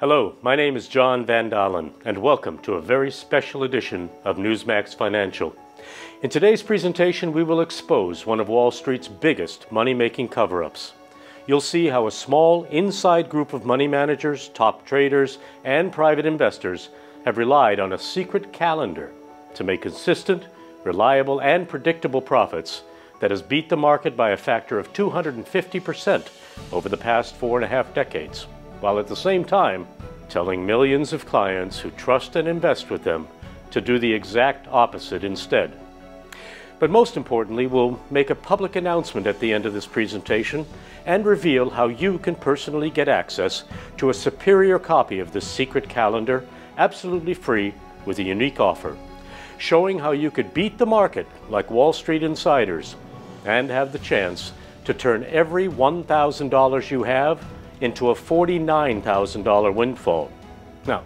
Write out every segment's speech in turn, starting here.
Hello, my name is John Van Dalen, and welcome to a very special edition of Newsmax Financial. In today's presentation, we will expose one of Wall Street's biggest money making cover ups. You'll see how a small, inside group of money managers, top traders, and private investors have relied on a secret calendar to make consistent, reliable, and predictable profits that has beat the market by a factor of 250% over the past four and a half decades, while at the same time telling millions of clients who trust and invest with them to do the exact opposite instead. But most importantly, we'll make a public announcement at the end of this presentation and reveal how you can personally get access to a superior copy of this secret calendar, absolutely free, with a unique offer, showing how you could beat the market like Wall Street insiders and have the chance to turn every $1,000 you have into a $49,000 windfall. Now,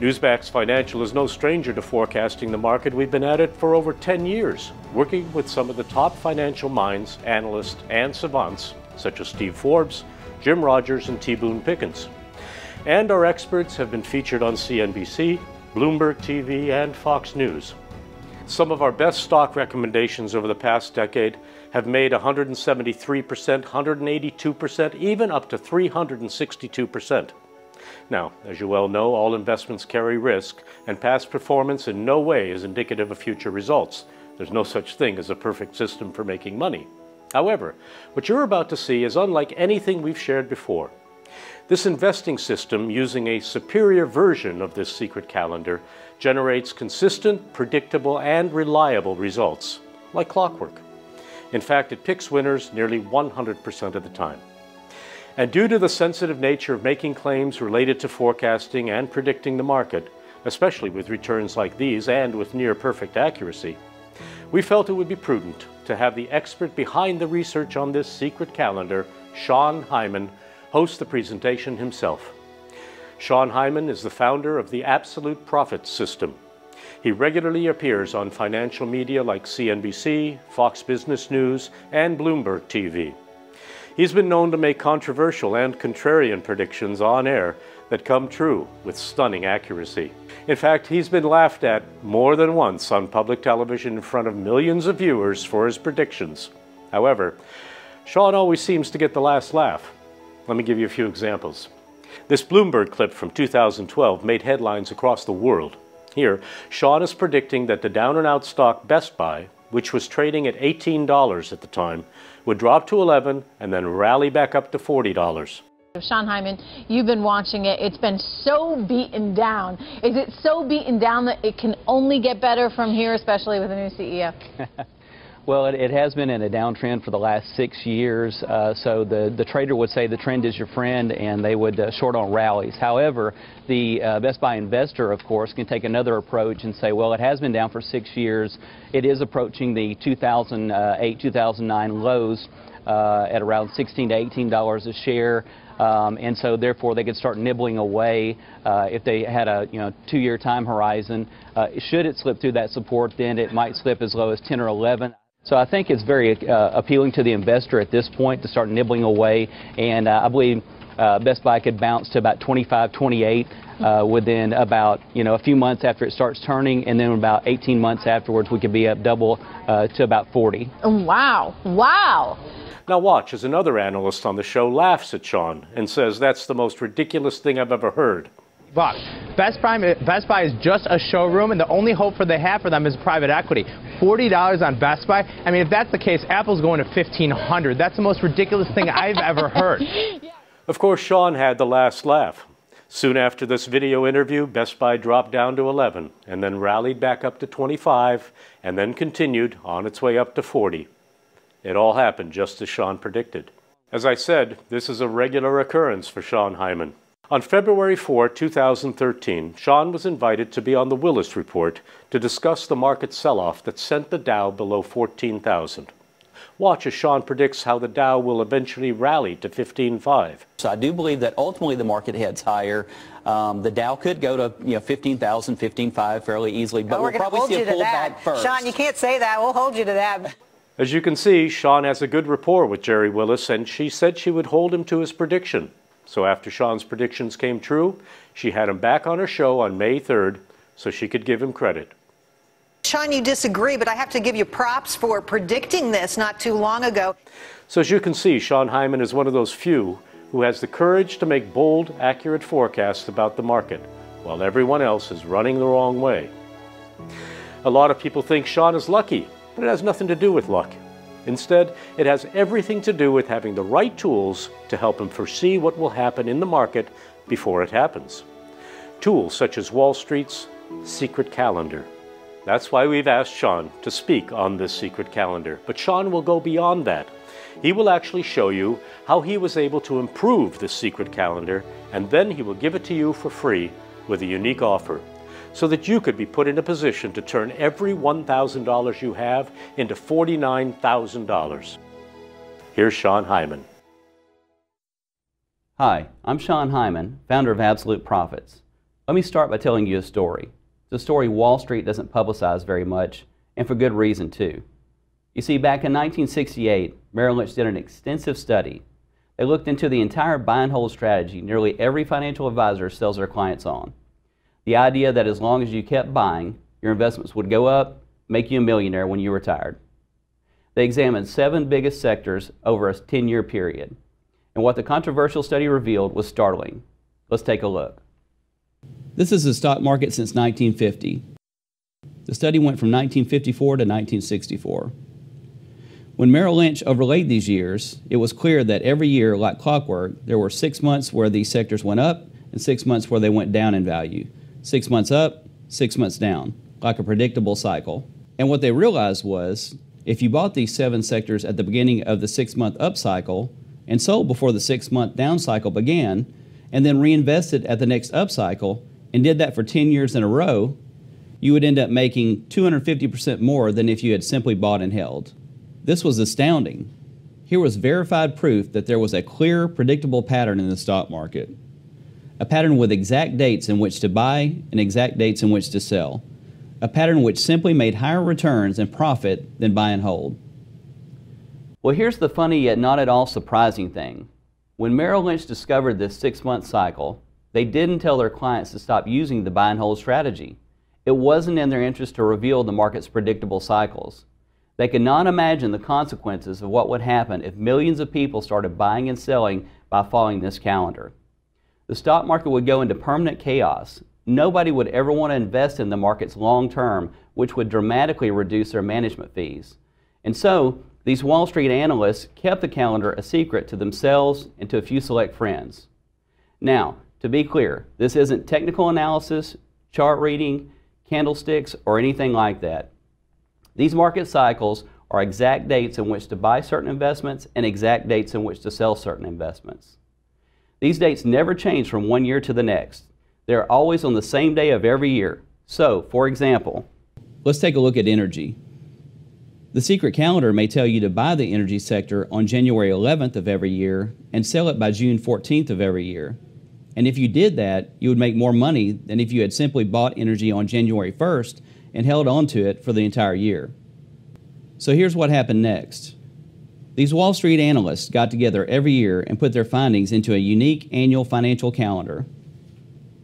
Newsmax Financial is no stranger to forecasting the market. We've been at it for over 10 years, working with some of the top financial minds, analysts, and savants, such as Steve Forbes, Jim Rogers, and T. Boone Pickens. And our experts have been featured on CNBC, Bloomberg TV, and Fox News. Some of our best stock recommendations over the past decade have made 173%, 182%, even up to 362%. Now, as you well know, all investments carry risk, and past performance in no way is indicative of future results. There's no such thing as a perfect system for making money. However, what you're about to see is unlike anything we've shared before. This investing system, using a superior version of this secret calendar, generates consistent, predictable, and reliable results, like clockwork. In fact, it picks winners nearly 100% of the time. And due to the sensitive nature of making claims related to forecasting and predicting the market, especially with returns like these and with near perfect accuracy, we felt it would be prudent to have the expert behind the research on this secret calendar, Sean Hyman, host the presentation himself. Sean Hyman is the founder of the Absolute Profit System. He regularly appears on financial media like CNBC, Fox Business News, and Bloomberg TV. He's been known to make controversial and contrarian predictions on air that come true with stunning accuracy. In fact, he's been laughed at more than once on public television in front of millions of viewers for his predictions. However, Sean always seems to get the last laugh. Let me give you a few examples. This Bloomberg clip from 2012 made headlines across the world. Here, Sean is predicting that the down and out stock Best Buy, which was trading at $18 at the time, would drop to 11 and then rally back up to $40. Sean Hyman, you've been watching it. It's been so beaten down. Is it so beaten down that it can only get better from here, especially with a new CEO? Well, it, it, has been in a downtrend for the last six years. Uh, so the, the trader would say the trend is your friend, and they would uh, short on rallies. However, the uh, Best Buy investor, of course, can take another approach and say, well, it has been down for six years. It is approaching the 2008, 2009 lows uh, at around 16 to 18 dollars a share. Um, and so therefore they could start nibbling away uh, if they had a you know two-year time horizon. Uh, should it slip through that support, then it might slip as low as 10 or 11. So I think it's very uh, appealing to the investor at this point to start nibbling away, and uh, I believe uh, Best Buy could bounce to about 25, 28 uh, within about you know a few months after it starts turning, and then about 18 months afterwards we could be up double uh, to about 40. Wow! Wow! Now watch as another analyst on the show laughs at Sean and says that's the most ridiculous thing I've ever heard bucks. Best Buy, Best Buy is just a showroom, and the only hope for they have for them is private equity. $40 on Best Buy? I mean, if that's the case, Apple's going to 1500 That's the most ridiculous thing I've ever heard. Of course, Sean had the last laugh. Soon after this video interview, Best Buy dropped down to 11 and then rallied back up to 25 and then continued on its way up to 40. It all happened just as Sean predicted. As I said, this is a regular occurrence for Sean Hyman. On February 4, 2013, Sean was invited to be on the Willis Report to discuss the market sell-off that sent the Dow below 14,000. Watch as Sean predicts how the Dow will eventually rally to 15.5. So I do believe that ultimately the market heads higher. Um, the Dow could go to you know 15,000, 15.5 fairly easily, but oh, we'll probably see a pullback first. Sean, you can't say that. We'll hold you to that. As you can see, Sean has a good rapport with Gerri Willis, and she said she would hold him to his prediction. So after Sean's predictions came true, she had him back on her show on May 3rd so she could give him credit. Sean, you disagree, but I have to give you props for predicting this not too long ago. So as you can see, Sean Hyman is one of those few who has the courage to make bold, accurate forecasts about the market, while everyone else is running the wrong way. A lot of people think Sean is lucky, but it has nothing to do with luck. Instead, it has everything to do with having the right tools to help him foresee what will happen in the market before it happens. Tools such as Wall Street's secret calendar. That's why we've asked Sean to speak on this secret calendar. But Sean will go beyond that. He will actually show you how he was able to improve this secret calendar, and then he will give it to you for free with a unique offer so that you could be put in a position to turn every $1,000 you have into $49,000. Here's Sean Hyman. Hi, I'm Sean Hyman, founder of Absolute Profits. Let me start by telling you a story. It's a story Wall Street doesn't publicize very much, and for good reason too. You see, back in 1968, Merrill Lynch did an extensive study. They looked into the entire buy and hold strategy nearly every financial advisor sells their clients on. The idea that as long as you kept buying, your investments would go up, make you a millionaire when you retired. They examined seven biggest sectors over a 10 year period. And what the controversial study revealed was startling. Let's take a look. This is the stock market since 1950. The study went from 1954 to 1964. When Merrill Lynch overlaid these years, it was clear that every year, like clockwork, there were six months where these sectors went up and six months where they went down in value. Six months up, six months down, like a predictable cycle. And what they realized was if you bought these seven sectors at the beginning of the six month up cycle and sold before the six month down cycle began, and then reinvested at the next up cycle and did that for 10 years in a row, you would end up making 250% more than if you had simply bought and held. This was astounding. Here was verified proof that there was a clear, predictable pattern in the stock market a pattern with exact dates in which to buy and exact dates in which to sell, a pattern which simply made higher returns and profit than buy and hold. Well, here's the funny yet not at all surprising thing. When Merrill Lynch discovered this six month cycle, they didn't tell their clients to stop using the buy and hold strategy. It wasn't in their interest to reveal the market's predictable cycles. They could not imagine the consequences of what would happen if millions of people started buying and selling by following this calendar the stock market would go into permanent chaos. Nobody would ever want to invest in the markets long term, which would dramatically reduce their management fees. And so, these Wall Street analysts kept the calendar a secret to themselves and to a few select friends. Now, to be clear, this isn't technical analysis, chart reading, candlesticks, or anything like that. These market cycles are exact dates in which to buy certain investments and exact dates in which to sell certain investments. These dates never change from one year to the next. They're always on the same day of every year. So, for example, let's take a look at energy. The secret calendar may tell you to buy the energy sector on January 11th of every year and sell it by June 14th of every year. And if you did that, you would make more money than if you had simply bought energy on January 1st and held on to it for the entire year. So here's what happened next. These Wall Street analysts got together every year and put their findings into a unique annual financial calendar.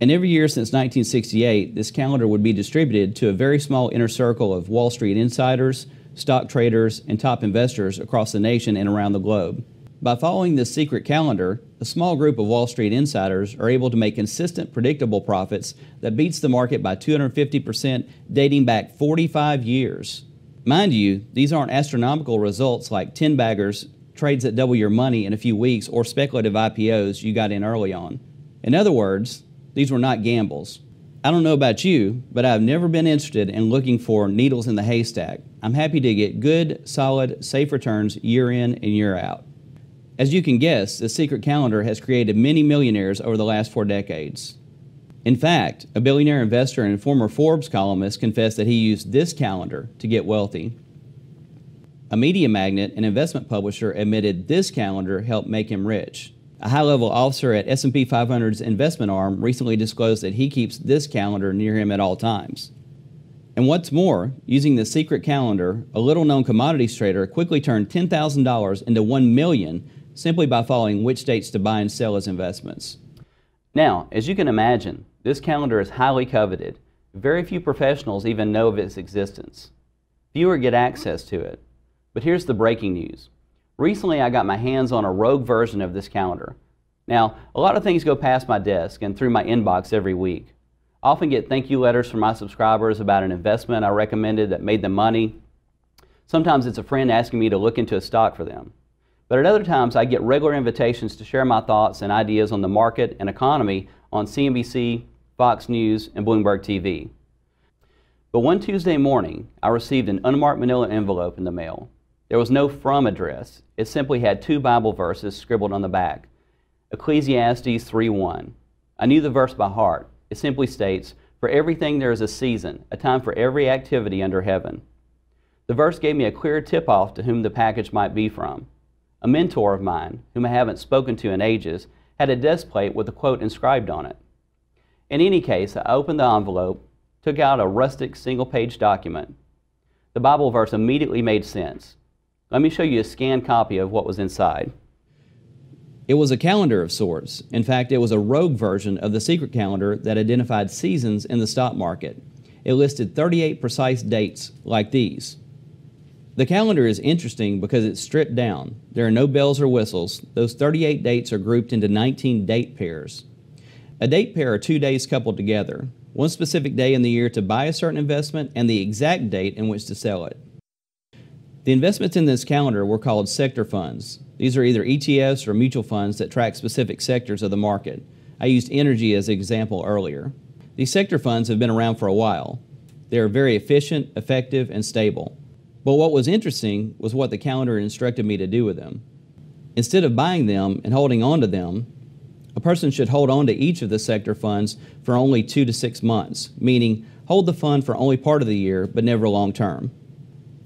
And every year since 1968, this calendar would be distributed to a very small inner circle of Wall Street insiders, stock traders, and top investors across the nation and around the globe. By following this secret calendar, a small group of Wall Street insiders are able to make consistent, predictable profits that beats the market by 250% dating back 45 years. Mind you, these aren't astronomical results like 10 baggers, trades that double your money in a few weeks, or speculative IPOs you got in early on. In other words, these were not gambles. I don't know about you, but I've never been interested in looking for needles in the haystack. I'm happy to get good, solid, safe returns year in and year out. As you can guess, the secret calendar has created many millionaires over the last four decades. In fact, a billionaire investor and former Forbes columnist confessed that he used this calendar to get wealthy. A media magnate and investment publisher admitted this calendar helped make him rich. A high-level officer at S&P 500's investment arm recently disclosed that he keeps this calendar near him at all times. And what's more, using the secret calendar, a little-known commodities trader quickly turned $10,000 into 1 million simply by following which dates to buy and sell as investments. Now, as you can imagine, this calendar is highly coveted. Very few professionals even know of its existence. Fewer get access to it. But here's the breaking news. Recently, I got my hands on a rogue version of this calendar. Now, a lot of things go past my desk and through my inbox every week. I often get thank you letters from my subscribers about an investment I recommended that made them money. Sometimes it's a friend asking me to look into a stock for them. But at other times, I get regular invitations to share my thoughts and ideas on the market and economy on CNBC, Fox News, and Bloomberg TV. But one Tuesday morning, I received an unmarked manila envelope in the mail. There was no from address. It simply had two Bible verses scribbled on the back. Ecclesiastes 3:1. I knew the verse by heart. It simply states, "For everything there is a season, a time for every activity under heaven." The verse gave me a clear tip-off to whom the package might be from. A mentor of mine, whom I haven't spoken to in ages, had a desk plate with a quote inscribed on it. In any case, I opened the envelope, took out a rustic single page document. The Bible verse immediately made sense. Let me show you a scanned copy of what was inside. It was a calendar of sorts. In fact, it was a rogue version of the secret calendar that identified seasons in the stock market. It listed 38 precise dates like these the calendar is interesting because it's stripped down. There are no bells or whistles. Those 38 dates are grouped into 19 date pairs. A date pair are two days coupled together, one specific day in the year to buy a certain investment and the exact date in which to sell it. The investments in this calendar were called sector funds. These are either ETFs or mutual funds that track specific sectors of the market. I used energy as an example earlier. These sector funds have been around for a while. They are very efficient, effective, and stable. But what was interesting was what the calendar instructed me to do with them. Instead of buying them and holding on to them, a person should hold on to each of the sector funds for only two to six months, meaning hold the fund for only part of the year but never long term.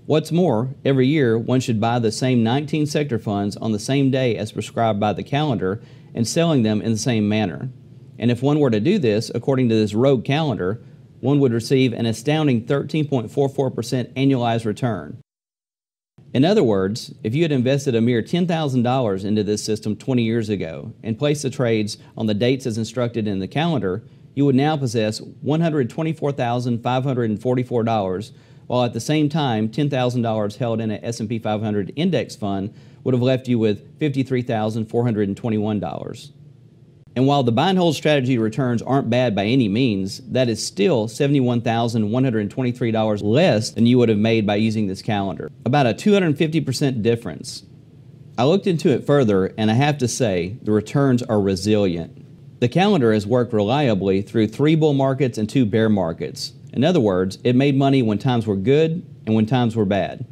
What's more, every year one should buy the same 19 sector funds on the same day as prescribed by the calendar and selling them in the same manner. And if one were to do this according to this rogue calendar, one would receive an astounding 13.44% annualized return. In other words, if you had invested a mere $10,000 into this system 20 years ago and placed the trades on the dates as instructed in the calendar, you would now possess $124,544, while at the same time $10,000 held in an S&P 500 index fund would have left you with $53,421. And while the buy and hold strategy returns aren't bad by any means, that is still $71,123 less than you would have made by using this calendar. About a 250% difference. I looked into it further, and I have to say, the returns are resilient. The calendar has worked reliably through three bull markets and two bear markets. In other words, it made money when times were good and when times were bad.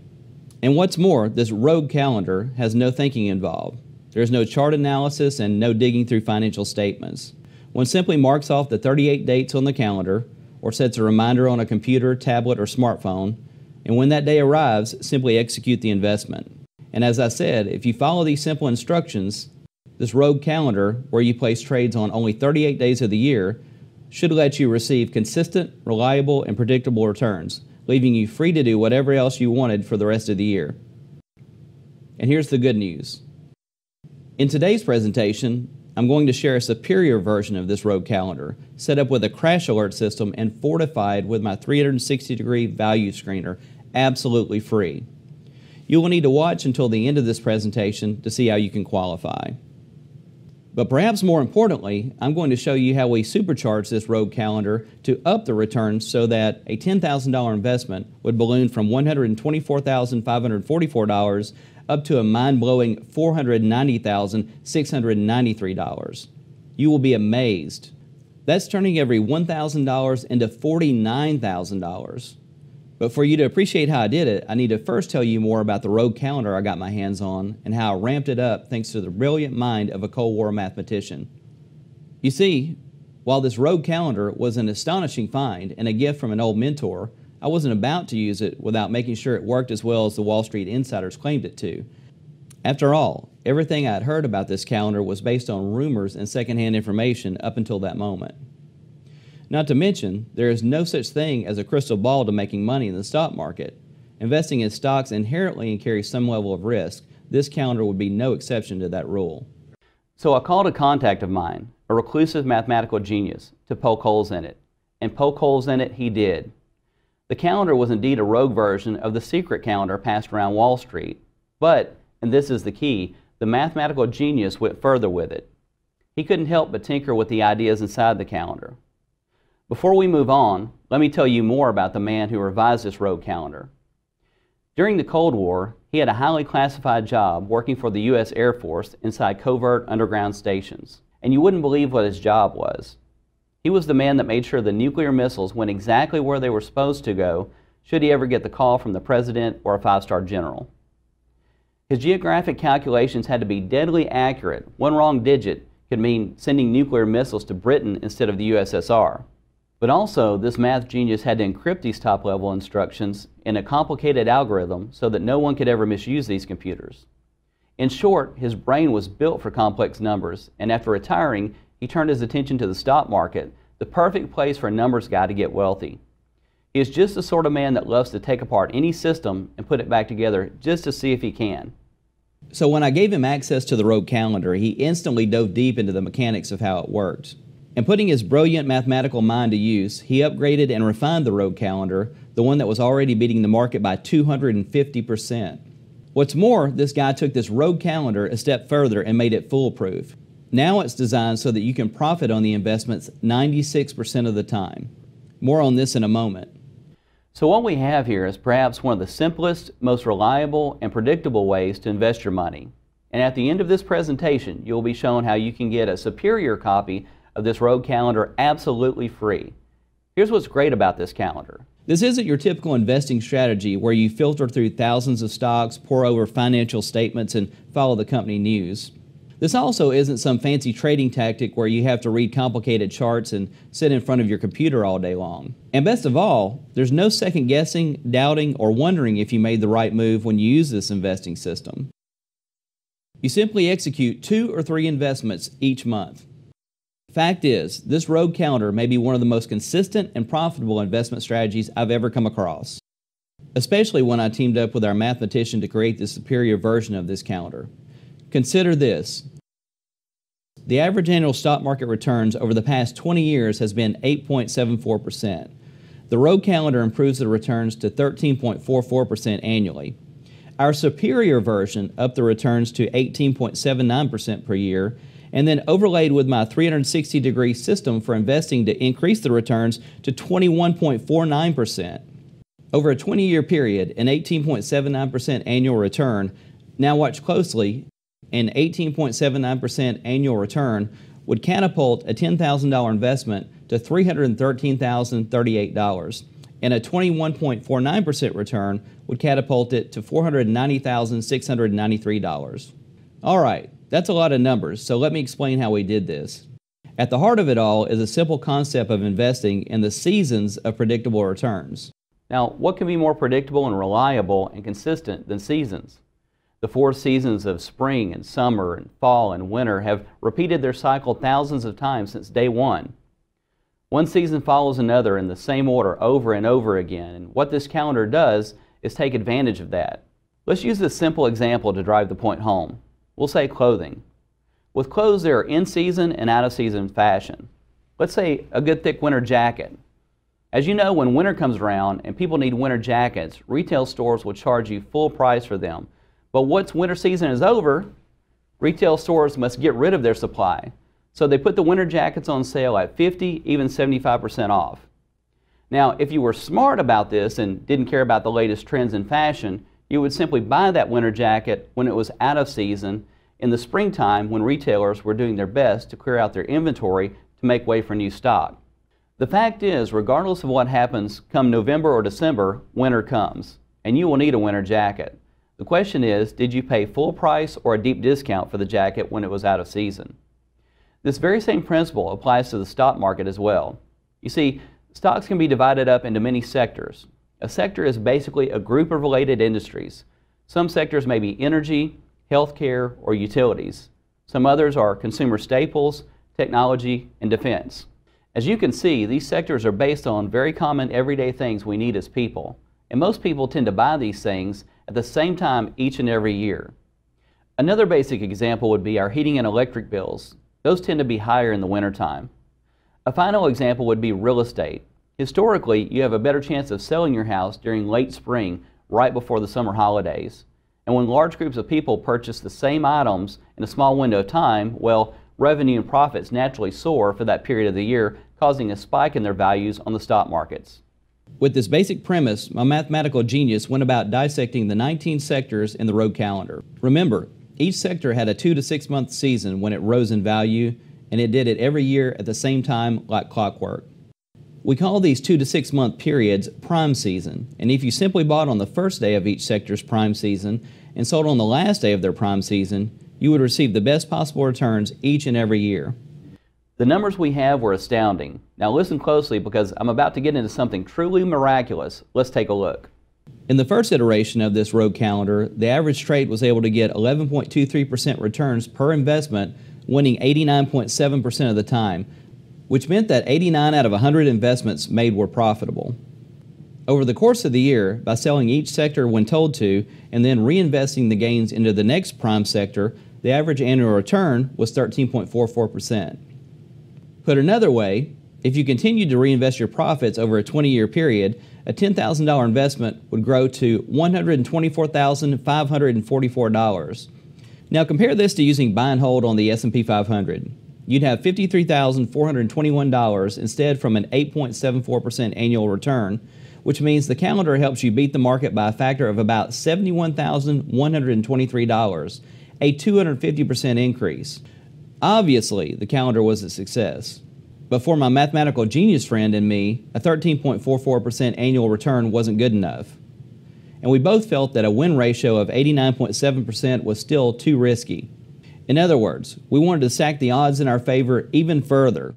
And what's more, this rogue calendar has no thinking involved. There is no chart analysis and no digging through financial statements. One simply marks off the 38 dates on the calendar or sets a reminder on a computer, tablet, or smartphone, and when that day arrives, simply execute the investment. And as I said, if you follow these simple instructions, this rogue calendar, where you place trades on only 38 days of the year, should let you receive consistent, reliable, and predictable returns, leaving you free to do whatever else you wanted for the rest of the year. And here's the good news in today's presentation, I'm going to share a superior version of this rogue calendar, set up with a crash alert system and fortified with my 360 degree value screener, absolutely free. You will need to watch until the end of this presentation to see how you can qualify. But perhaps more importantly, I'm going to show you how we supercharge this rogue calendar to up the returns so that a $10,000 investment would balloon from $124,544 up to a mind-blowing $490,693. You will be amazed. That's turning every $1,000 into $49,000. But for you to appreciate how I did it, I need to first tell you more about the rogue calendar I got my hands on and how I ramped it up thanks to the brilliant mind of a Cold War mathematician. You see, while this rogue calendar was an astonishing find and a gift from an old mentor, I wasn't about to use it without making sure it worked as well as the Wall Street insiders claimed it to. After all, everything I had heard about this calendar was based on rumors and secondhand information up until that moment. Not to mention, there is no such thing as a crystal ball to making money in the stock market. Investing in stocks inherently carries some level of risk, this calendar would be no exception to that rule. So I called a contact of mine, a reclusive mathematical genius, to poke holes in it. And poke holes in it he did. The calendar was indeed a rogue version of the secret calendar passed around Wall Street. But, and this is the key, the mathematical genius went further with it. He couldn't help but tinker with the ideas inside the calendar. Before we move on, let me tell you more about the man who revised this rogue calendar. During the Cold War, he had a highly classified job working for the U.S. Air Force inside covert underground stations. And you wouldn't believe what his job was. He was the man that made sure the nuclear missiles went exactly where they were supposed to go should he ever get the call from the president or a five-star general. His geographic calculations had to be deadly accurate. One wrong digit could mean sending nuclear missiles to Britain instead of the USSR. But also, this math genius had to encrypt these top-level instructions in a complicated algorithm so that no one could ever misuse these computers. In short, his brain was built for complex numbers, and after retiring, he turned his attention to the stock market, the perfect place for a numbers guy to get wealthy. He is just the sort of man that loves to take apart any system and put it back together just to see if he can. So when I gave him access to the rogue calendar, he instantly dove deep into the mechanics of how it worked. And putting his brilliant mathematical mind to use, he upgraded and refined the rogue calendar, the one that was already beating the market by 250%. What's more, this guy took this rogue calendar a step further and made it foolproof. Now it's designed so that you can profit on the investments 96% of the time. More on this in a moment. So what we have here is perhaps one of the simplest, most reliable, and predictable ways to invest your money. And at the end of this presentation, you'll be shown how you can get a superior copy of this rogue calendar absolutely free. Here's what's great about this calendar. This isn't your typical investing strategy where you filter through thousands of stocks, pour over financial statements, and follow the company news. This also isn't some fancy trading tactic where you have to read complicated charts and sit in front of your computer all day long. And best of all, there's no second guessing, doubting, or wondering if you made the right move when you use this investing system. You simply execute two or three investments each month. Fact is, this rogue calendar may be one of the most consistent and profitable investment strategies I've ever come across, especially when I teamed up with our mathematician to create the superior version of this calendar. Consider this. The average annual stock market returns over the past 20 years has been 8.74%. The rogue calendar improves the returns to 13.44% annually. Our superior version upped the returns to 18.79% per year and then overlaid with my 360 degree system for investing to increase the returns to 21.49%. Over a 20 year period, an 18.79% annual return, now watch closely, an 18.79% annual return would catapult a $10,000 investment to $313,038, and a 21.49% return would catapult it to $490,693. All right, that's a lot of numbers, so let me explain how we did this. At the heart of it all is a simple concept of investing in the seasons of predictable returns. Now, what can be more predictable and reliable and consistent than seasons? The four seasons of spring and summer and fall and winter have repeated their cycle thousands of times since day one. One season follows another in the same order over and over again, and what this calendar does is take advantage of that. Let's use this simple example to drive the point home. We'll say clothing. With clothes, there are in-season and out-of-season fashion. Let's say a good thick winter jacket. As you know, when winter comes around and people need winter jackets, retail stores will charge you full price for them. But once winter season is over, retail stores must get rid of their supply. So they put the winter jackets on sale at 50, even 75% off. Now, if you were smart about this and didn't care about the latest trends in fashion, you would simply buy that winter jacket when it was out of season in the springtime when retailers were doing their best to clear out their inventory to make way for new stock. The fact is, regardless of what happens come November or December, winter comes, and you will need a winter jacket. The question is, did you pay full price or a deep discount for the jacket when it was out of season? This very same principle applies to the stock market as well. You see, stocks can be divided up into many sectors, a sector is basically a group of related industries. Some sectors may be energy, healthcare, or utilities. Some others are consumer staples, technology, and defense. As you can see, these sectors are based on very common everyday things we need as people. And most people tend to buy these things at the same time each and every year. Another basic example would be our heating and electric bills. Those tend to be higher in the wintertime. A final example would be real estate. Historically, you have a better chance of selling your house during late spring, right before the summer holidays. And when large groups of people purchase the same items in a small window of time, well, revenue and profits naturally soar for that period of the year, causing a spike in their values on the stock markets. With this basic premise, my mathematical genius went about dissecting the 19 sectors in the rogue calendar. Remember, each sector had a two to six month season when it rose in value, and it did it every year at the same time like clockwork. We call these two to six month periods prime season, and if you simply bought on the first day of each sector's prime season and sold on the last day of their prime season, you would receive the best possible returns each and every year. The numbers we have were astounding. Now listen closely because I'm about to get into something truly miraculous. Let's take a look. In the first iteration of this rogue calendar, the average trade was able to get 11.23% returns per investment, winning 89.7% of the time, which meant that 89 out of 100 investments made were profitable. Over the course of the year, by selling each sector when told to and then reinvesting the gains into the next prime sector, the average annual return was 13.44%. Put another way, if you continued to reinvest your profits over a 20 year period, a $10,000 investment would grow to $124,544. Now compare this to using buy and hold on the S&P 500. You'd have $53,421 instead from an 8.74% annual return, which means the calendar helps you beat the market by a factor of about $71,123, a 250% increase. Obviously, the calendar was a success. But for my mathematical genius friend and me, a 13.44% annual return wasn't good enough. And we both felt that a win ratio of 89.7% was still too risky. In other words, we wanted to stack the odds in our favor even further.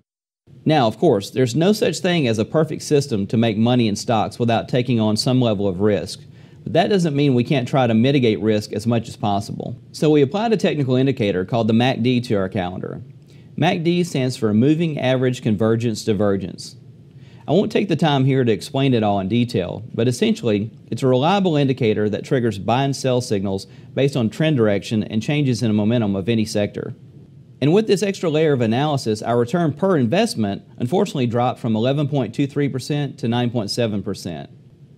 Now, of course, there's no such thing as a perfect system to make money in stocks without taking on some level of risk. But that doesn't mean we can't try to mitigate risk as much as possible. So we applied a technical indicator called the MACD to our calendar. MACD stands for Moving Average Convergence Divergence. I won't take the time here to explain it all in detail, but essentially, it's a reliable indicator that triggers buy and sell signals based on trend direction and changes in the momentum of any sector. And with this extra layer of analysis, our return per investment unfortunately dropped from 11.23% to 9.7%.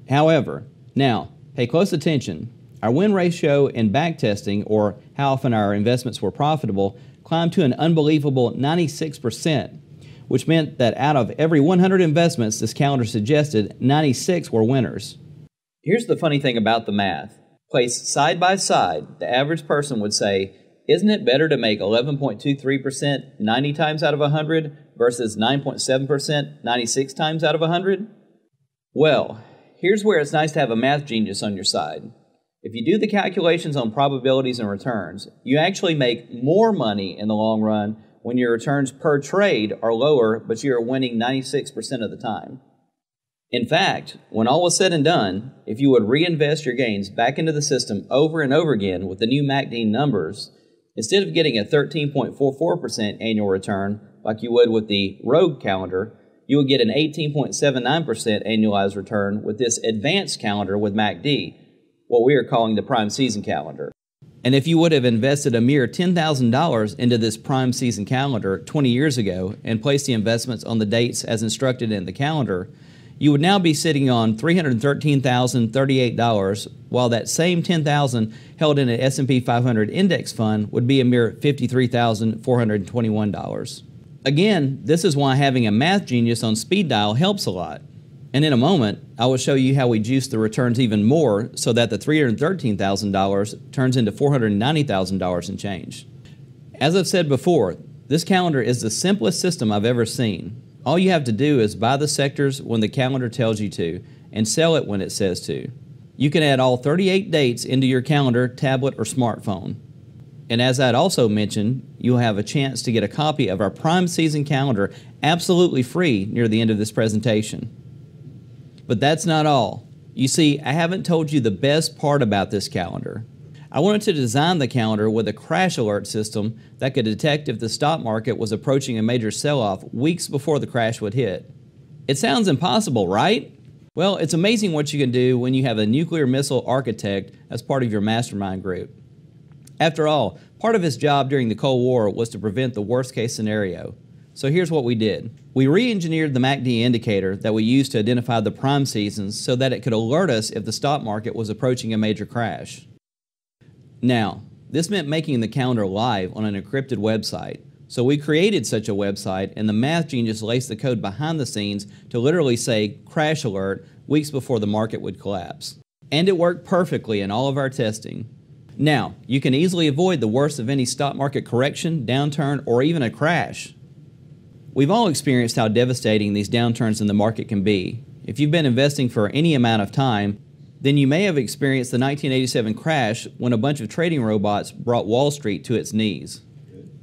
However, now, Pay close attention. Our win ratio in backtesting, or how often our investments were profitable, climbed to an unbelievable 96%, which meant that out of every 100 investments this calendar suggested, 96 were winners. Here's the funny thing about the math. Placed side by side, the average person would say, isn't it better to make 11.23% 90 times out of 100 versus 9.7% 96 times out of 100? Well, Here's where it's nice to have a math genius on your side. If you do the calculations on probabilities and returns, you actually make more money in the long run when your returns per trade are lower, but you are winning 96% of the time. In fact, when all was said and done, if you would reinvest your gains back into the system over and over again with the new MACD numbers, instead of getting a 13.44% annual return like you would with the Rogue calendar, you would get an 18.79% annualized return with this advanced calendar with MACD, what we are calling the prime season calendar. And if you would have invested a mere $10,000 into this prime season calendar 20 years ago and placed the investments on the dates as instructed in the calendar, you would now be sitting on $313,038, while that same 10,000 held in an S&P 500 index fund would be a mere $53,421. Again, this is why having a math genius on speed dial helps a lot. And in a moment, I will show you how we juice the returns even more so that the $313,000 turns into $490,000 in change. As I've said before, this calendar is the simplest system I've ever seen. All you have to do is buy the sectors when the calendar tells you to and sell it when it says to. You can add all 38 dates into your calendar, tablet, or smartphone. And as I'd also mentioned, you'll have a chance to get a copy of our prime season calendar absolutely free near the end of this presentation. But that's not all. You see, I haven't told you the best part about this calendar. I wanted to design the calendar with a crash alert system that could detect if the stock market was approaching a major sell off weeks before the crash would hit. It sounds impossible, right? Well, it's amazing what you can do when you have a nuclear missile architect as part of your mastermind group. After all, part of his job during the Cold War was to prevent the worst case scenario. So here's what we did. We re-engineered the MACD indicator that we used to identify the prime seasons so that it could alert us if the stock market was approaching a major crash. Now, this meant making the calendar live on an encrypted website. So we created such a website and the math genius laced the code behind the scenes to literally say crash alert weeks before the market would collapse. And it worked perfectly in all of our testing. Now, you can easily avoid the worst of any stock market correction, downturn, or even a crash. We've all experienced how devastating these downturns in the market can be. If you've been investing for any amount of time, then you may have experienced the 1987 crash when a bunch of trading robots brought Wall Street to its knees.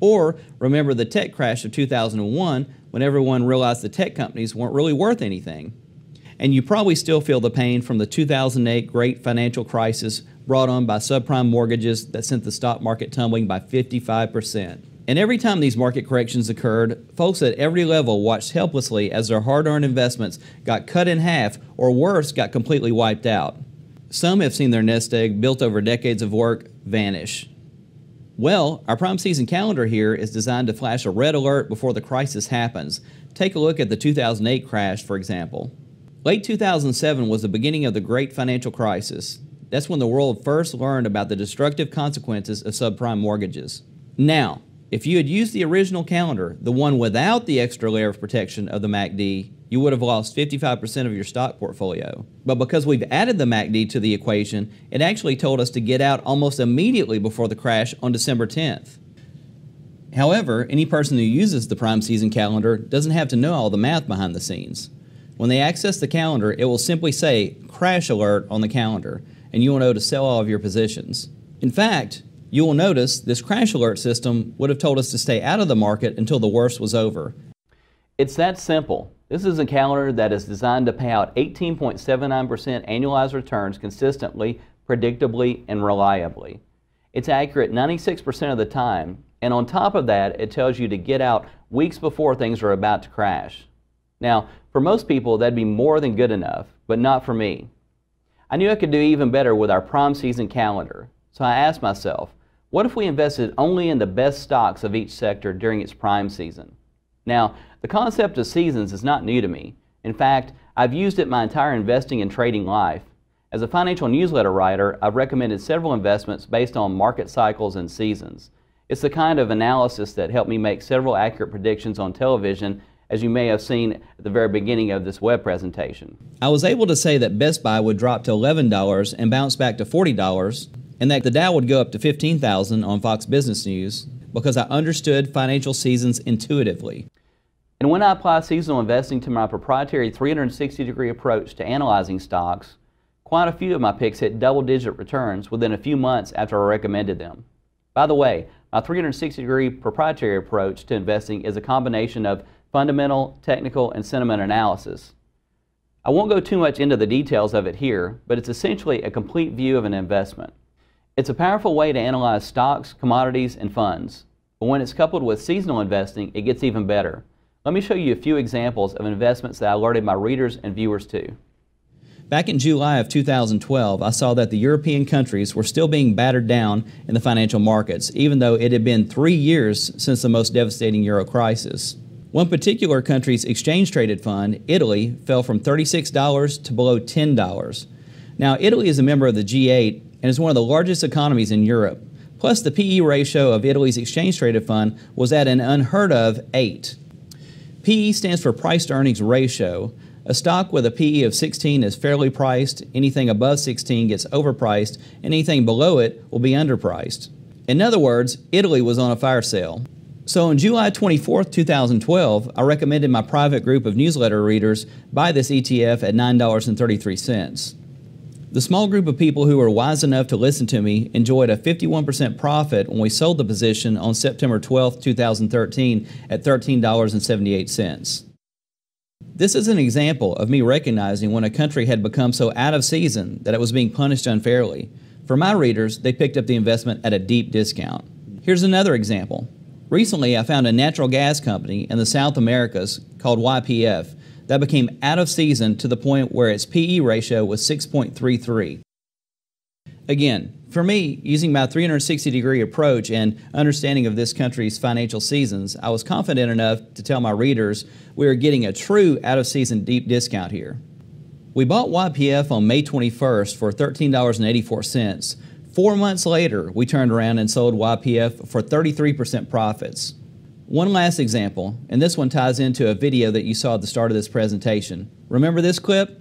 Or remember the tech crash of 2001 when everyone realized the tech companies weren't really worth anything. And you probably still feel the pain from the 2008 great financial crisis brought on by subprime mortgages that sent the stock market tumbling by 55%. And every time these market corrections occurred, folks at every level watched helplessly as their hard earned investments got cut in half or worse, got completely wiped out. Some have seen their nest egg built over decades of work vanish. Well, our prime season calendar here is designed to flash a red alert before the crisis happens. Take a look at the 2008 crash, for example. Late 2007 was the beginning of the great financial crisis. That's when the world first learned about the destructive consequences of subprime mortgages. Now, if you had used the original calendar, the one without the extra layer of protection of the MACD, you would have lost 55% of your stock portfolio. But because we've added the MACD to the equation, it actually told us to get out almost immediately before the crash on December 10th. However, any person who uses the prime season calendar doesn't have to know all the math behind the scenes. When they access the calendar, it will simply say crash alert on the calendar, and you will know to sell all of your positions. In fact, you will notice this crash alert system would have told us to stay out of the market until the worst was over. It's that simple. This is a calendar that is designed to pay out 18.79% annualized returns consistently, predictably, and reliably. It's accurate 96% of the time, and on top of that, it tells you to get out weeks before things are about to crash. Now, for most people, that'd be more than good enough, but not for me. I knew I could do even better with our prime season calendar, so I asked myself, what if we invested only in the best stocks of each sector during its prime season? Now, the concept of seasons is not new to me. In fact, I've used it my entire investing and trading life. As a financial newsletter writer, I've recommended several investments based on market cycles and seasons. It's the kind of analysis that helped me make several accurate predictions on television as you may have seen at the very beginning of this web presentation. I was able to say that Best Buy would drop to $11 and bounce back to $40, and that the Dow would go up to 15,000 on Fox Business News because I understood financial seasons intuitively. And when I apply seasonal investing to my proprietary 360 degree approach to analyzing stocks, quite a few of my picks hit double digit returns within a few months after I recommended them. By the way, my 360 degree proprietary approach to investing is a combination of fundamental, technical, and sentiment analysis. I won't go too much into the details of it here, but it's essentially a complete view of an investment. It's a powerful way to analyze stocks, commodities, and funds. But when it's coupled with seasonal investing, it gets even better. Let me show you a few examples of investments that I alerted my readers and viewers to. Back in July of 2012, I saw that the European countries were still being battered down in the financial markets, even though it had been three years since the most devastating euro crisis. One particular country's exchange traded fund, Italy, fell from $36 to below $10. Now, Italy is a member of the G8 and is one of the largest economies in Europe. Plus, the PE ratio of Italy's exchange traded fund was at an unheard of 8. PE stands for price to earnings ratio. A stock with a PE of 16 is fairly priced, anything above 16 gets overpriced, and anything below it will be underpriced. In other words, Italy was on a fire sale. So on July 24, 2012, I recommended my private group of newsletter readers buy this ETF at $9.33. The small group of people who were wise enough to listen to me enjoyed a 51% profit when we sold the position on September 12, 2013 at $13.78. This is an example of me recognizing when a country had become so out of season that it was being punished unfairly. For my readers, they picked up the investment at a deep discount. Here's another example. Recently, I found a natural gas company in the South Americas called YPF that became out of season to the point where its PE ratio was 6.33. Again, For me, using my 360 degree approach and understanding of this country's financial seasons, I was confident enough to tell my readers we are getting a true out of season deep discount here. We bought YPF on May 21st for $13.84. Four months later, we turned around and sold YPF for 33% profits. One last example, and this one ties into a video that you saw at the start of this presentation. Remember this clip?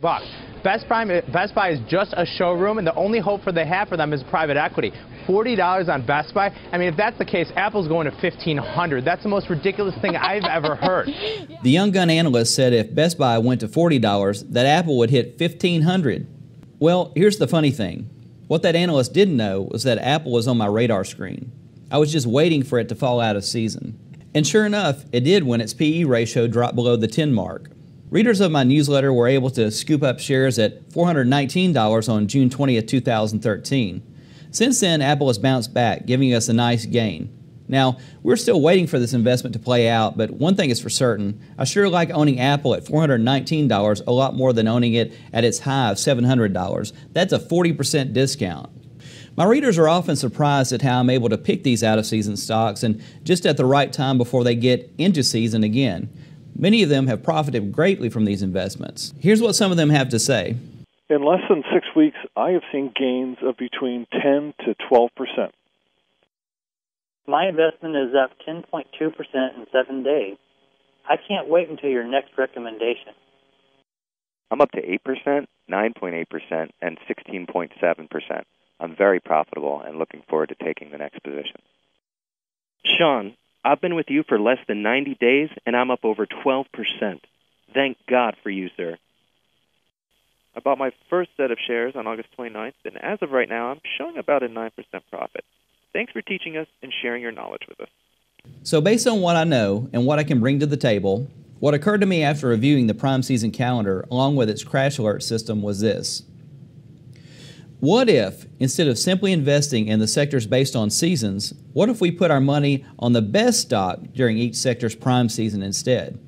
Bucks. Best Buy, Best Buy is just a showroom, and the only hope for they have for them is private equity. $40 on Best Buy. I mean, if that's the case, Apple's going to 1500 That's the most ridiculous thing I've ever heard. The Young Gun analyst said if Best Buy went to $40, that Apple would hit 1500 Well, here's the funny thing. What that analyst didn't know was that Apple was on my radar screen. I was just waiting for it to fall out of season. And sure enough, it did when its PE ratio dropped below the 10 mark. Readers of my newsletter were able to scoop up shares at $419 on June 20, 2013. Since then, Apple has bounced back, giving us a nice gain. Now, we're still waiting for this investment to play out, but one thing is for certain I sure like owning Apple at $419 a lot more than owning it at its high of $700. That's a 40% discount. My readers are often surprised at how I'm able to pick these out of season stocks and just at the right time before they get into season again. Many of them have profited greatly from these investments. Here's what some of them have to say. In less than six weeks, I have seen gains of between 10 to 12 percent. My investment is up 10.2 percent in seven days. I can't wait until your next recommendation. I'm up to 8%, 9.8%, and 16.7%. I'm very profitable and looking forward to taking the next position. Sean, I've been with you for less than 90 days, and I'm up over 12%. Thank God for you, sir. I bought my first set of shares on August 29th, and as of right now, I'm showing about a 9% profit. Thanks for teaching us and sharing your knowledge with us. So, based on what I know and what I can bring to the table, what occurred to me after reviewing the prime season calendar along with its crash alert system was this. What if, instead of simply investing in the sectors based on seasons, what if we put our money on the best stock during each sector's prime season instead?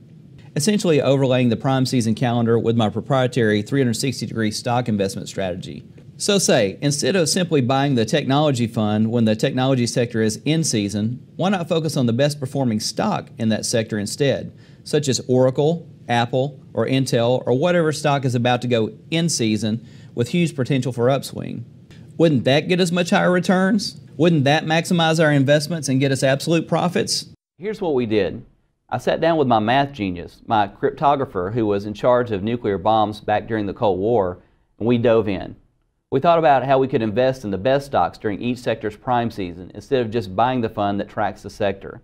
Essentially overlaying the prime season calendar with my proprietary 360 degree stock investment strategy. So, say, instead of simply buying the technology fund when the technology sector is in season, why not focus on the best performing stock in that sector instead, such as Oracle, Apple, or Intel, or whatever stock is about to go in season with huge potential for upswing. Wouldn't that get us much higher returns? Wouldn't that maximize our investments and get us absolute profits? Here's what we did. I sat down with my math genius, my cryptographer who was in charge of nuclear bombs back during the Cold War, and we dove in. We thought about how we could invest in the best stocks during each sector's prime season instead of just buying the fund that tracks the sector.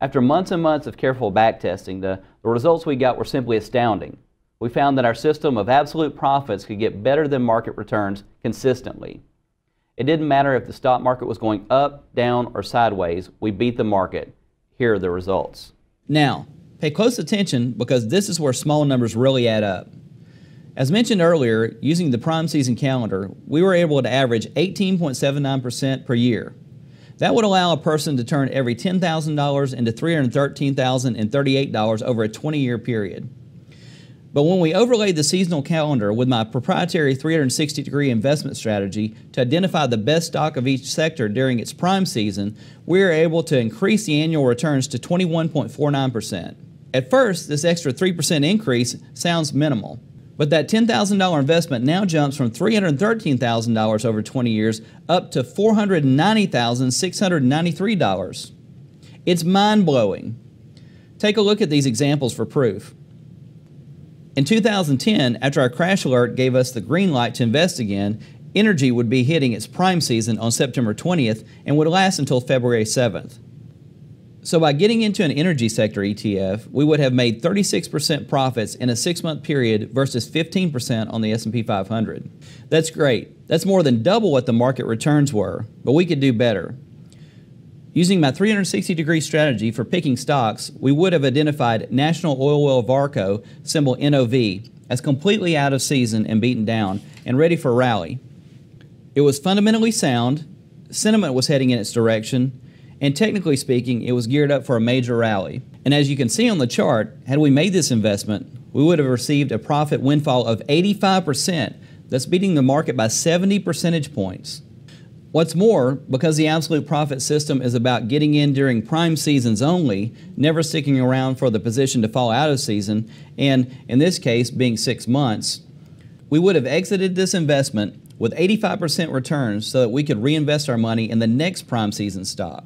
After months and months of careful backtesting, the, the results we got were simply astounding we found that our system of absolute profits could get better than market returns consistently. It didn't matter if the stock market was going up, down, or sideways, we beat the market. Here are the results. Now, pay close attention because this is where small numbers really add up. As mentioned earlier, using the prime season calendar, we were able to average 18.79% per year. That would allow a person to turn every $10,000 into $313,038 over a 20 year period. But when we overlaid the seasonal calendar with my proprietary 360 degree investment strategy to identify the best stock of each sector during its prime season, we were able to increase the annual returns to 21.49%. At first, this extra 3% increase sounds minimal, but that $10,000 investment now jumps from $313,000 over 20 years up to $490,693. It's mind blowing. Take a look at these examples for proof. In 2010, after our crash alert gave us the green light to invest again, energy would be hitting its prime season on September 20th and would last until February 7th. So by getting into an energy sector ETF, we would have made 36% profits in a 6-month period versus 15% on the S&P 500. That's great. That's more than double what the market returns were, but we could do better. Using my 360 degree strategy for picking stocks, we would have identified National Oilwell Varco, symbol NOV, as completely out of season and beaten down and ready for rally. It was fundamentally sound, sentiment was heading in its direction, and technically speaking, it was geared up for a major rally. And as you can see on the chart, had we made this investment, we would have received a profit windfall of 85%. That's beating the market by 70 percentage points. What's more, because the absolute profit system is about getting in during prime seasons only, never sticking around for the position to fall out of season, and in this case being six months, we would have exited this investment with 85% returns so that we could reinvest our money in the next prime season stock.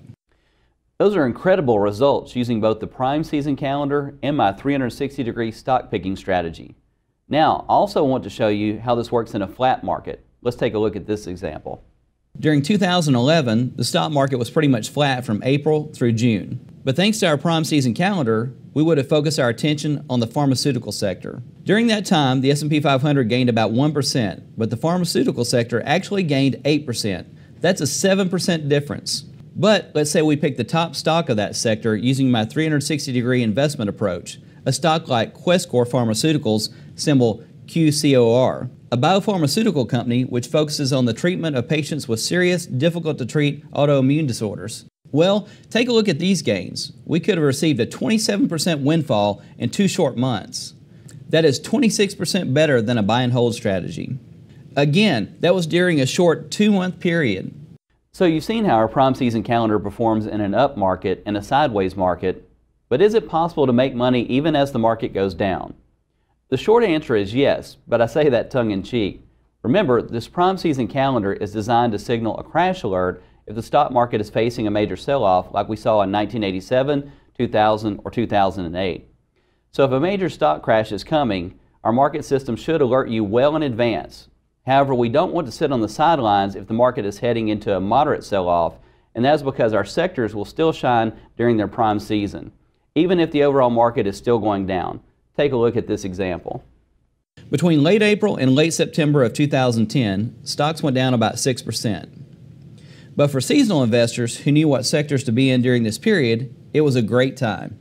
Those are incredible results using both the prime season calendar and my 360 degree stock picking strategy. Now, I also want to show you how this works in a flat market. Let's take a look at this example. During 2011, the stock market was pretty much flat from April through June. But thanks to our prime season calendar, we would have focused our attention on the pharmaceutical sector. During that time, the S&P 500 gained about 1%, but the pharmaceutical sector actually gained 8%. That's a 7% difference. But let's say we pick the top stock of that sector using my 360 degree investment approach, a stock like Questcor Pharmaceuticals, symbol QCOR a biopharmaceutical company which focuses on the treatment of patients with serious, difficult to treat autoimmune disorders. Well, take a look at these gains. We could have received a 27% windfall in two short months. That is 26% better than a buy and hold strategy. Again, that was during a short two month period. So you've seen how our prime season calendar performs in an up market and a sideways market, but is it possible to make money even as the market goes down? The short answer is yes, but I say that tongue in cheek. Remember, this prime season calendar is designed to signal a crash alert if the stock market is facing a major sell off like we saw in 1987, 2000, or 2008. So if a major stock crash is coming, our market system should alert you well in advance. However, we don't want to sit on the sidelines if the market is heading into a moderate sell off, and that's because our sectors will still shine during their prime season, even if the overall market is still going down. Take a look at this example. Between late April and late September of 2010, stocks went down about 6%. But for seasonal investors who knew what sectors to be in during this period, it was a great time.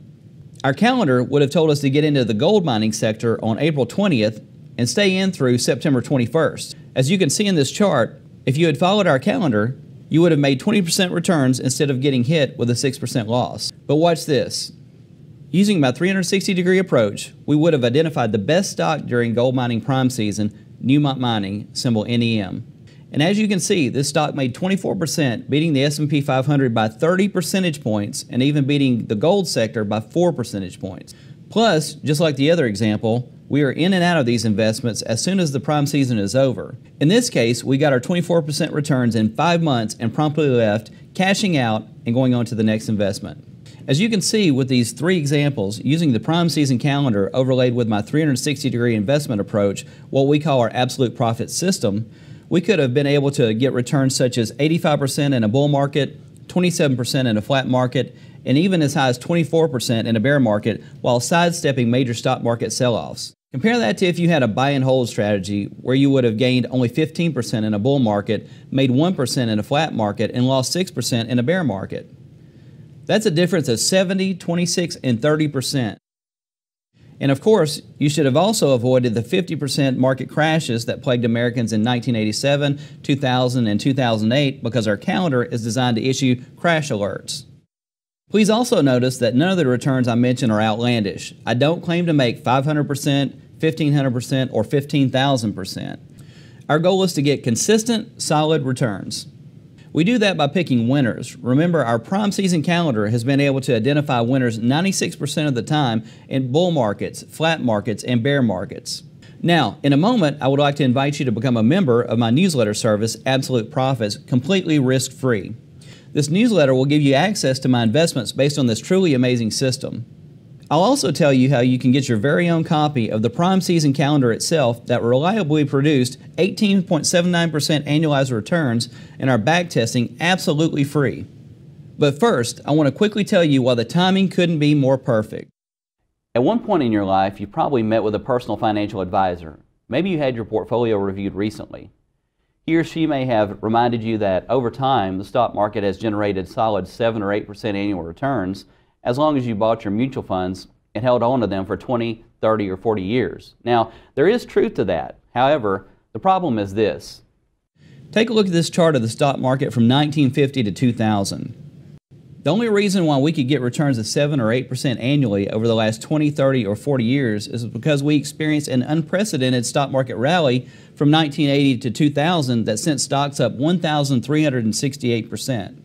Our calendar would have told us to get into the gold mining sector on April 20th and stay in through September 21st. As you can see in this chart, if you had followed our calendar, you would have made 20% returns instead of getting hit with a 6% loss. But watch this. Using my 360 degree approach, we would have identified the best stock during gold mining prime season, Newmont Mining, symbol NEM. And as you can see, this stock made 24%, beating the S&P 500 by 30 percentage points and even beating the gold sector by 4 percentage points. Plus, just like the other example, we are in and out of these investments as soon as the prime season is over. In this case, we got our 24% returns in 5 months and promptly left, cashing out and going on to the next investment. As you can see with these three examples, using the prime season calendar overlaid with my 360 degree investment approach, what we call our absolute profit system, we could have been able to get returns such as 85% in a bull market, 27% in a flat market, and even as high as 24% in a bear market while sidestepping major stock market sell offs. Compare that to if you had a buy and hold strategy where you would have gained only 15% in a bull market, made 1% in a flat market, and lost 6% in a bear market. That's a difference of 70, 26, and 30%. And of course, you should have also avoided the 50% market crashes that plagued Americans in 1987, 2000, and 2008 because our calendar is designed to issue crash alerts. Please also notice that none of the returns I mention are outlandish. I don't claim to make 500%, 1500%, or 15,000%. Our goal is to get consistent, solid returns. We do that by picking winners. Remember, our prime season calendar has been able to identify winners 96% of the time in bull markets, flat markets, and bear markets. Now, in a moment, I would like to invite you to become a member of my newsletter service, Absolute Profits, completely risk free. This newsletter will give you access to my investments based on this truly amazing system. I'll also tell you how you can get your very own copy of the prime season calendar itself that reliably produced 18.79% annualized returns and our back testing absolutely free. But first, I want to quickly tell you why the timing couldn't be more perfect. At one point in your life, you probably met with a personal financial advisor. Maybe you had your portfolio reviewed recently. He or she may have reminded you that over time, the stock market has generated solid 7 or 8% annual returns as long as you bought your mutual funds and held on to them for 20, 30, or 40 years. Now, there is truth to that. However, the problem is this. Take a look at this chart of the stock market from 1950 to 2000. The only reason why we could get returns of 7 or 8% annually over the last 20, 30, or 40 years is because we experienced an unprecedented stock market rally from 1980 to 2000 that sent stocks up 1,368%.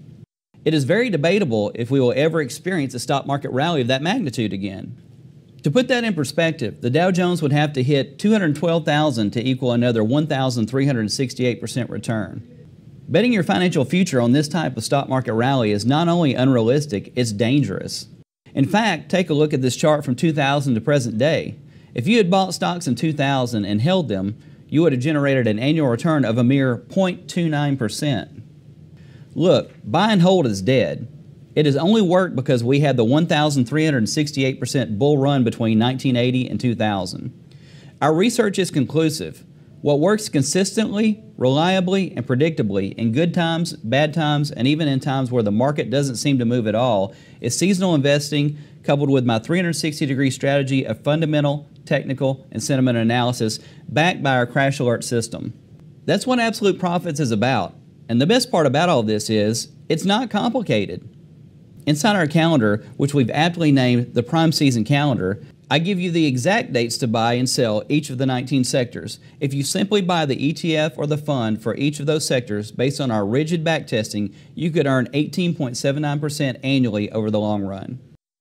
It is very debatable if we will ever experience a stock market rally of that magnitude again. To put that in perspective, the Dow Jones would have to hit 212,000 to equal another 1,368% return. Betting your financial future on this type of stock market rally is not only unrealistic, it's dangerous. In fact, take a look at this chart from 2000 to present day. If you had bought stocks in 2000 and held them, you would have generated an annual return of a mere 0.29%. Look, buy and hold is dead. It has only worked because we had the 1,368% bull run between 1980 and 2000. Our research is conclusive. What works consistently, reliably, and predictably in good times, bad times, and even in times where the market doesn't seem to move at all is seasonal investing coupled with my 360 degree strategy of fundamental, technical, and sentiment analysis backed by our crash alert system. That's what Absolute Profits is about. And the best part about all this is it's not complicated. Inside our calendar, which we've aptly named the Prime Season Calendar, I give you the exact dates to buy and sell each of the 19 sectors. If you simply buy the ETF or the fund for each of those sectors based on our rigid backtesting, you could earn 18.79% annually over the long run.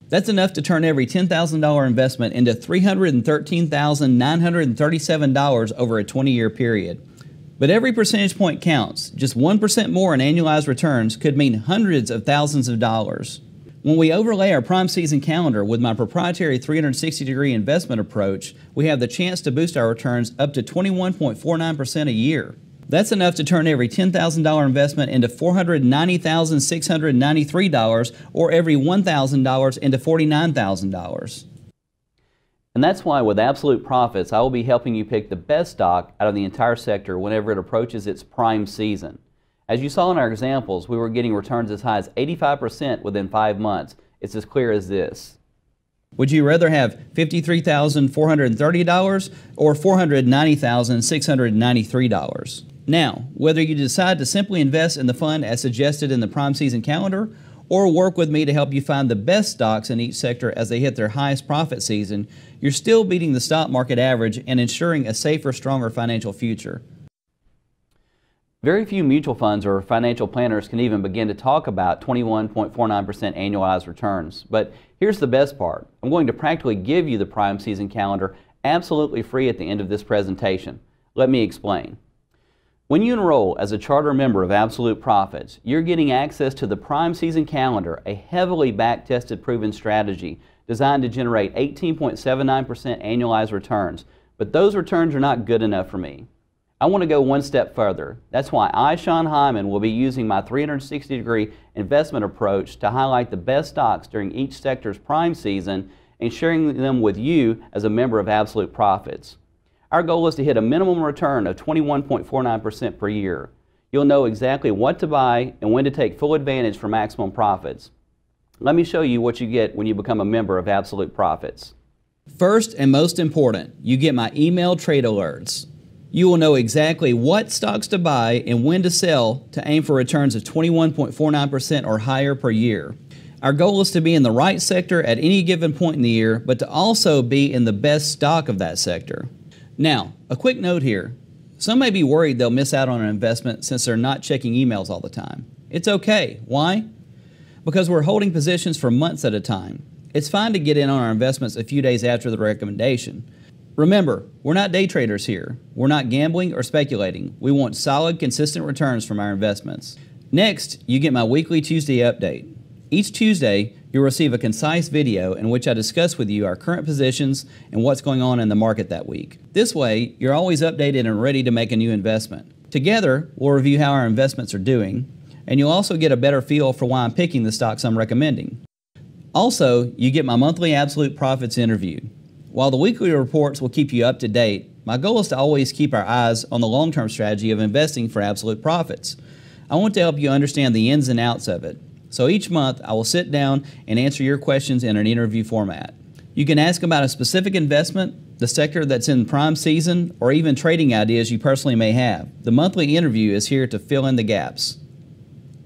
That's enough to turn every $10,000 investment into $313,937 over a 20 year period. But every percentage point counts. Just 1% more in annualized returns could mean hundreds of thousands of dollars. When we overlay our prime season calendar with my proprietary 360 degree investment approach, we have the chance to boost our returns up to 21.49% a year. That's enough to turn every $10,000 investment into $490,693 or every $1,000 into $49,000. And that's why with Absolute Profits, I will be helping you pick the best stock out of the entire sector whenever it approaches its prime season. As you saw in our examples, we were getting returns as high as 85% within five months. It's as clear as this. Would you rather have $53,430 or $490,693? Now, whether you decide to simply invest in the fund as suggested in the prime season calendar or work with me to help you find the best stocks in each sector as they hit their highest profit season, you're still beating the stock market average and ensuring a safer, stronger financial future. Very few mutual funds or financial planners can even begin to talk about 21.49% annualized returns. But here's the best part. I'm going to practically give you the prime season calendar absolutely free at the end of this presentation. Let me explain. When you enroll as a charter member of Absolute Profits, you're getting access to the prime season calendar, a heavily back-tested proven strategy designed to generate 18.79% annualized returns. But those returns are not good enough for me. I want to go one step further. That's why I, Sean Hyman, will be using my 360 degree investment approach to highlight the best stocks during each sector's prime season and sharing them with you as a member of Absolute Profits. Our goal is to hit a minimum return of 21.49% per year. You'll know exactly what to buy and when to take full advantage for maximum profits. Let me show you what you get when you become a member of Absolute Profits. First and most important, you get my email trade alerts. You will know exactly what stocks to buy and when to sell to aim for returns of 21.49% or higher per year. Our goal is to be in the right sector at any given point in the year, but to also be in the best stock of that sector. Now, a quick note here. Some may be worried they'll miss out on an investment since they're not checking emails all the time. It's okay. Why? Because we're holding positions for months at a time. It's fine to get in on our investments a few days after the recommendation. Remember, we're not day traders here. We're not gambling or speculating. We want solid, consistent returns from our investments. Next, you get my weekly Tuesday update. Each Tuesday, you'll receive a concise video in which I discuss with you our current positions and what's going on in the market that week. This way, you're always updated and ready to make a new investment. Together, we'll review how our investments are doing, and you'll also get a better feel for why I'm picking the stocks I'm recommending. Also, you get my monthly Absolute Profits interview. While the weekly reports will keep you up to date, my goal is to always keep our eyes on the long term strategy of investing for absolute profits. I want to help you understand the ins and outs of it. So each month, I will sit down and answer your questions in an interview format. You can ask about a specific investment, the sector that's in prime season, or even trading ideas you personally may have. The monthly interview is here to fill in the gaps.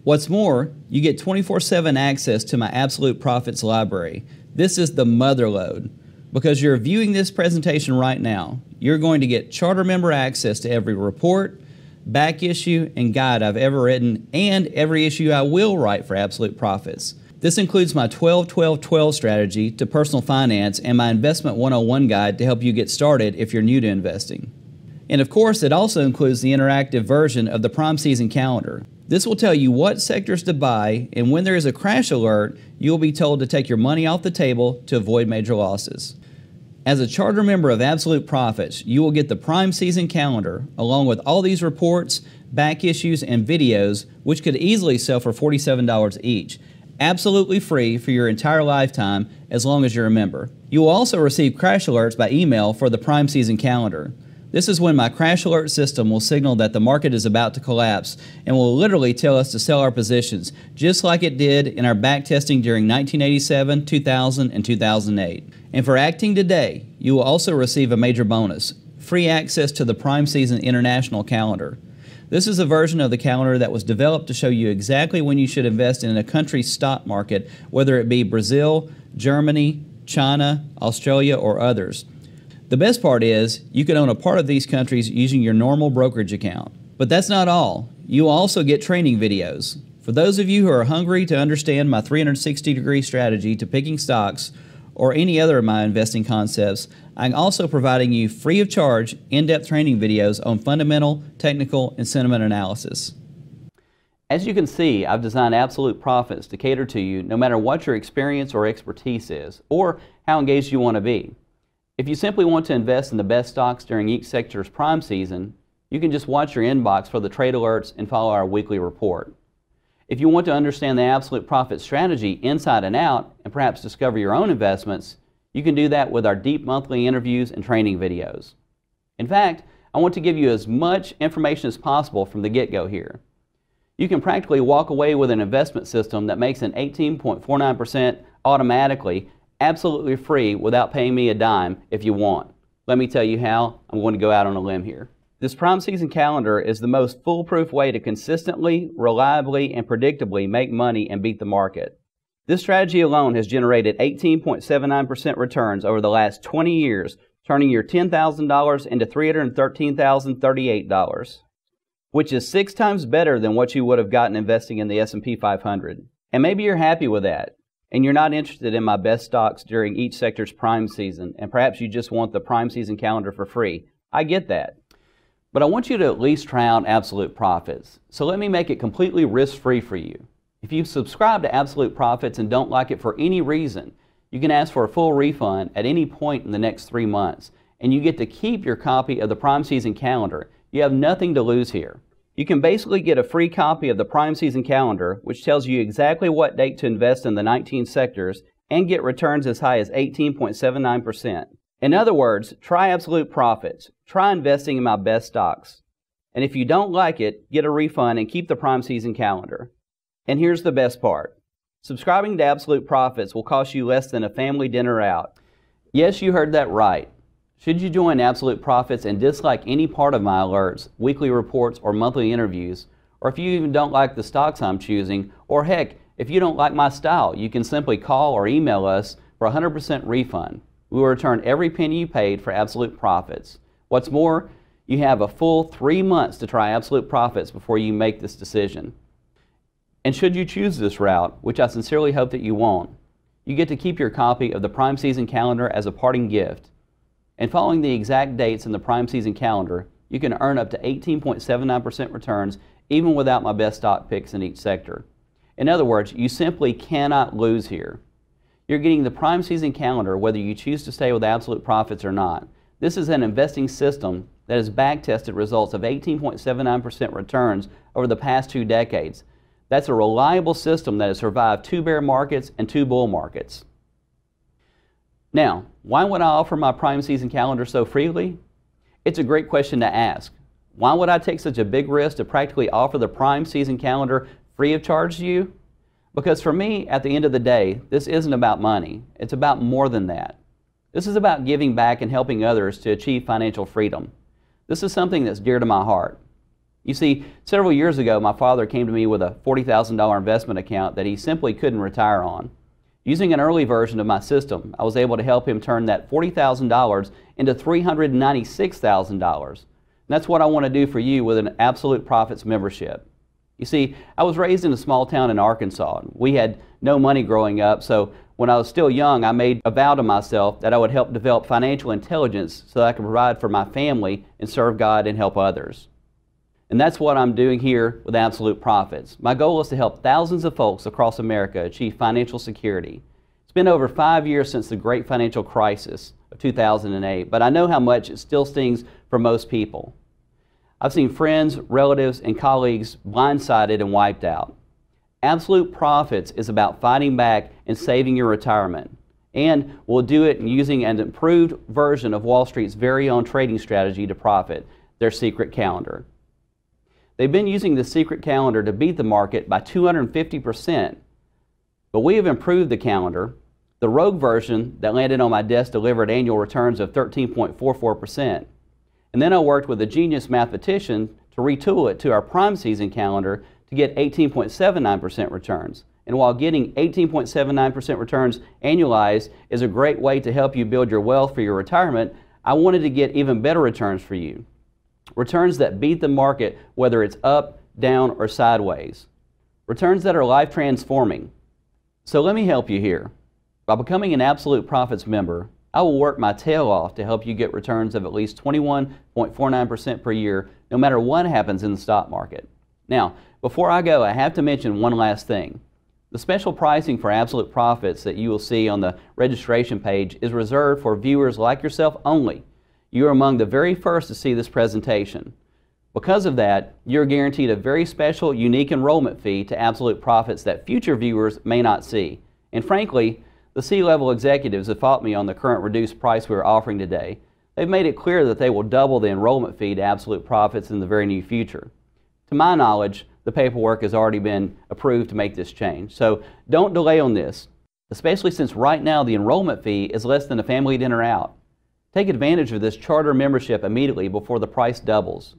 What's more, you get 24 7 access to my Absolute Profits library. This is the mother lode. Because you're viewing this presentation right now, you're going to get charter member access to every report, back issue, and guide I've ever written, and every issue I will write for Absolute Profits. This includes my 12 12 12 strategy to personal finance and my Investment 101 guide to help you get started if you're new to investing. And of course, it also includes the interactive version of the prime season calendar. This will tell you what sectors to buy, and when there is a crash alert, you will be told to take your money off the table to avoid major losses. As a charter member of Absolute Profits, you will get the prime season calendar along with all these reports, back issues, and videos, which could easily sell for $47 each. Absolutely free for your entire lifetime as long as you're a member. You will also receive crash alerts by email for the prime season calendar. This is when my crash alert system will signal that the market is about to collapse and will literally tell us to sell our positions, just like it did in our back testing during 1987, 2000, and 2008. And for acting today, you will also receive a major bonus free access to the Prime Season International Calendar. This is a version of the calendar that was developed to show you exactly when you should invest in a country's stock market, whether it be Brazil, Germany, China, Australia, or others. The best part is you can own a part of these countries using your normal brokerage account. But that's not all. You will also get training videos. For those of you who are hungry to understand my 360 degree strategy to picking stocks or any other of my investing concepts, I'm also providing you free of charge in depth training videos on fundamental, technical, and sentiment analysis. As you can see, I've designed Absolute Profits to cater to you no matter what your experience or expertise is, or how engaged you want to be. If you simply want to invest in the best stocks during each sector's prime season, you can just watch your inbox for the trade alerts and follow our weekly report. If you want to understand the absolute profit strategy inside and out and perhaps discover your own investments, you can do that with our deep monthly interviews and training videos. In fact, I want to give you as much information as possible from the get-go here. You can practically walk away with an investment system that makes an 18.49% automatically absolutely free without paying me a dime if you want. Let me tell you how. I'm going to go out on a limb here. This prime season calendar is the most foolproof way to consistently, reliably, and predictably make money and beat the market. This strategy alone has generated 18.79% returns over the last 20 years, turning your $10,000 into $313,038, which is six times better than what you would have gotten investing in the S&P 500. And maybe you're happy with that and you're not interested in my best stocks during each sector's prime season, and perhaps you just want the prime season calendar for free. I get that. But I want you to at least try out Absolute Profits. So let me make it completely risk free for you. If you subscribe to Absolute Profits and don't like it for any reason, you can ask for a full refund at any point in the next three months, and you get to keep your copy of the prime season calendar. You have nothing to lose here. You can basically get a free copy of the prime season calendar, which tells you exactly what date to invest in the 19 sectors and get returns as high as 18.79%. In other words, try absolute profits. Try investing in my best stocks. And if you don't like it, get a refund and keep the prime season calendar. And here's the best part. Subscribing to Absolute Profits will cost you less than a family dinner out. Yes, you heard that right. Should you join Absolute Profits and dislike any part of my alerts, weekly reports, or monthly interviews, or if you even don't like the stocks I'm choosing, or heck, if you don't like my style, you can simply call or email us for a 100% refund. We will return every penny you paid for Absolute Profits. What's more, you have a full three months to try Absolute Profits before you make this decision. And should you choose this route, which I sincerely hope that you won't, you get to keep your copy of the Prime Season Calendar as a parting gift and following the exact dates in the prime season calendar, you can earn up to 18.79% returns even without my best stock picks in each sector. In other words, you simply cannot lose here. You're getting the prime season calendar whether you choose to stay with absolute profits or not. This is an investing system that has back-tested results of 18.79% returns over the past two decades. That's a reliable system that has survived two bear markets and two bull markets. Now, why would I offer my prime season calendar so freely? It's a great question to ask. Why would I take such a big risk to practically offer the prime season calendar free of charge to you? Because for me, at the end of the day, this isn't about money. It's about more than that. This is about giving back and helping others to achieve financial freedom. This is something that's dear to my heart. You see, several years ago, my father came to me with a $40,000 investment account that he simply couldn't retire on. Using an early version of my system, I was able to help him turn that $40,000 into $396,000. That's what I want to do for you with an Absolute Profits membership. You see, I was raised in a small town in Arkansas. And We had no money growing up, so when I was still young, I made a vow to myself that I would help develop financial intelligence so that I could provide for my family and serve God and help others. And that's what I'm doing here with Absolute Profits. My goal is to help thousands of folks across America achieve financial security. It's been over five years since the great financial crisis of 2008, but I know how much it still stings for most people. I've seen friends, relatives, and colleagues blindsided and wiped out. Absolute Profits is about fighting back and saving your retirement. And we'll do it using an improved version of Wall Street's very own trading strategy to profit, their secret calendar. They've been using the secret calendar to beat the market by 250%. But we have improved the calendar. The Rogue version that landed on my desk delivered annual returns of 13.44%. And then I worked with a genius mathematician to retool it to our prime season calendar to get 18.79% returns. And while getting 18.79% returns annualized is a great way to help you build your wealth for your retirement, I wanted to get even better returns for you. Returns that beat the market, whether it's up, down, or sideways. Returns that are life transforming. So let me help you here. By becoming an Absolute Profits member, I will work my tail off to help you get returns of at least 21.49% per year, no matter what happens in the stock market. Now, before I go, I have to mention one last thing. The special pricing for Absolute Profits that you will see on the registration page is reserved for viewers like yourself only. You are among the very first to see this presentation. Because of that, you're guaranteed a very special, unique enrollment fee to Absolute Profits that future viewers may not see. And frankly, the C-level executives have fought me on the current reduced price we are offering today. They've made it clear that they will double the enrollment fee to Absolute Profits in the very near future. To my knowledge, the paperwork has already been approved to make this change. So don't delay on this, especially since right now the enrollment fee is less than a family dinner out. Take advantage of this charter membership immediately before the price doubles.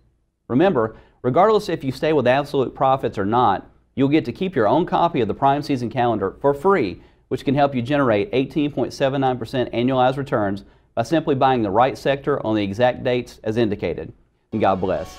Remember, regardless if you stay with Absolute Profits or not, you'll get to keep your own copy of the Prime Season Calendar for free, which can help you generate 18.79% annualized returns by simply buying the right sector on the exact dates as indicated. And God bless.